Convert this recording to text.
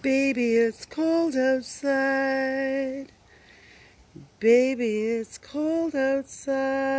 Baby, it's cold outside. Baby, it's cold outside.